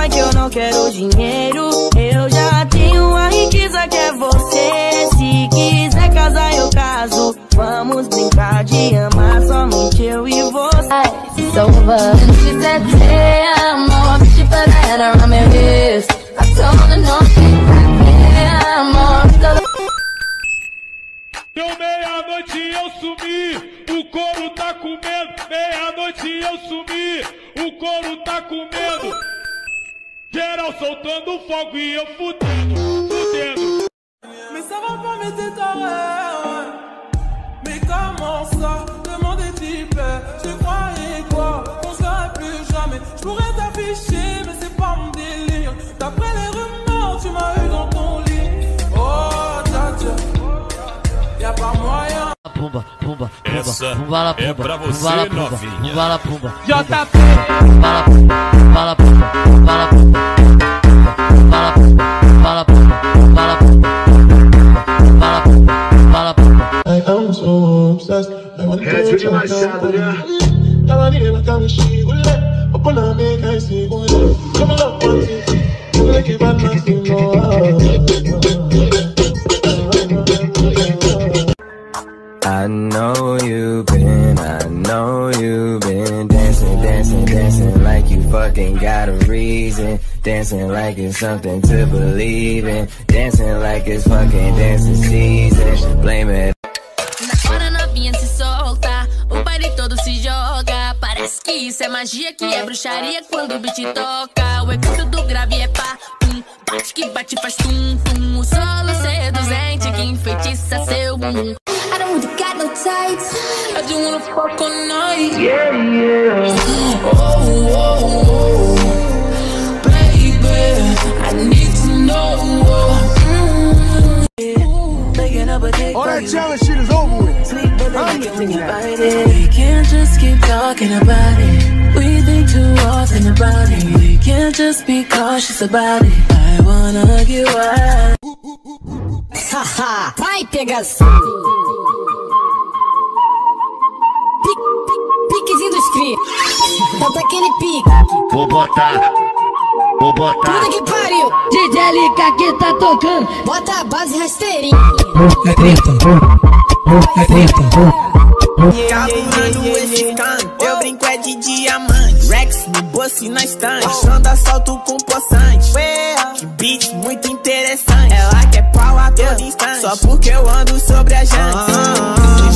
pai que eu não quero dinheiro. Eu já tenho a riqueza que é você. Se quiser casar, eu caso. Vamos brincar de amar somente eu e você. It's over. She said, hey, I'm more, she put that around my wrist. I told her no, hey, I'm more. Deu meia-noite eu sumi, o couro tá comendo. Meia-noite eu sumi, o couro tá comendo. Geral soltando fogo e eu fudendo, fudendo. Mais ça va pas, mais t'es taré, Mais comment ça? Demande type, je croyais quoi? Qu'on serait plus jamais. Je pourrais t'afficher, mais c'est pas mon délire. D'après les rumeurs, tu m'as eu dans ton lit. Oh, dja dja. Y'a pas moyen. Pumba, pumba, pumba, Essa pumba la é pumba, pra você, pumba la pumba, novinha. pumba la pumba. La pumba, pumba la pumba, pumba la pumba, pumba make I see bad man I know you've been, I know you've been dancing, dancing, dancing like you fucking got a reason. Dancing like it's something to believe in. Dancing like it's fucking dancing season. Blame it. Na hora novinha se solta, o baile todo se joga. Parece que isso é magia, que é bruxaria quando o beat toca. O efeito do grave é pá, pum. Bate que bate, faz tum, tum. O solo seduzente que enfeitiça seu bumbum. I don't really got no tights. I just wanna fuck all night. Yeah, yeah. Oh, All that challenge shit is over with. Think about it. We can't just keep talking about it. We think too often about it. We can't just be cautious about it. I wanna get wild. Haha, vai pegação. Pique, pique, piquezinho dos cria. Bota aquele pique. Vou botar, vou botar. Puta que pariu. DJ Lica que tá tocando. Bota a base rasteirinha. Capurando esse cano, eu brinco é de diamante. Rex no bolso e na estante, achando assalto com poçante. Que beat muito interessante. Ela quer pau a todo instante, só porque eu ando sobre a jante.